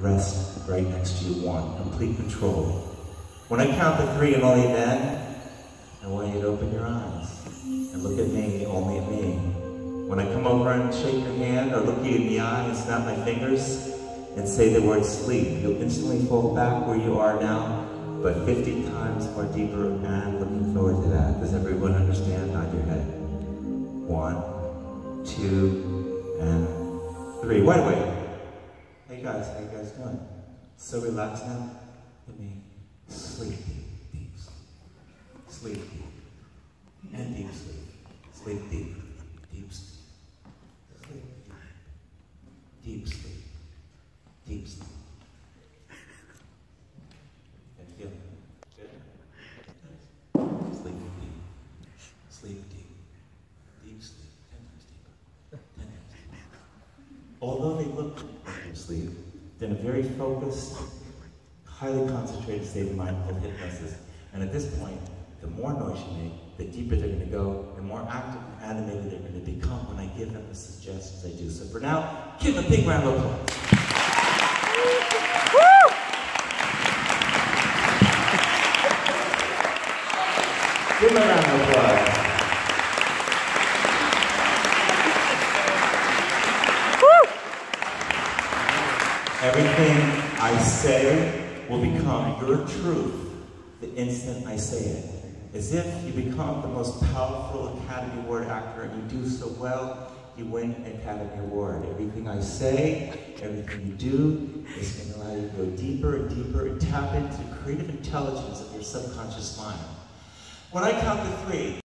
rest right next to you. One, complete control. When I count to three and only then, I want you to open your eyes and look at me, only at me. When I come over and shake your hand or look you in the eye and snap my fingers and say the word sleep, you'll instantly fall back where you are now, but 50 times more deeper and looking forward to that. Does everyone understand? Nod your head. One, two, and three. Wait, wait. Hey guys, how you guys doing? So relaxed now? Let me sleep deep, sleep. Sleep deep. And deep sleep. Sleep deep. Deep sleep. Sleep deep. Deep sleep. Deep sleep. And feel. Good? Sleep deep. Sleep deep. Deep sleep. Ten times deeper. Ten times deeper. Although they look asleep, they're in a very focused, highly concentrated state of mind called hypnosis. And at this point, the more noise you make, the deeper they're going to go, the more active and animated they're going to become when I give them the suggestions I do. So for now, give them a big round of applause. Give them a round of applause. Everything I say will become your truth the instant I say it. As if you become the most powerful Academy Award actor and you do so well, you win an Academy Award. Everything I say, everything you do is going to allow you to go deeper and deeper and tap into the creative intelligence of your subconscious mind. When I count to three,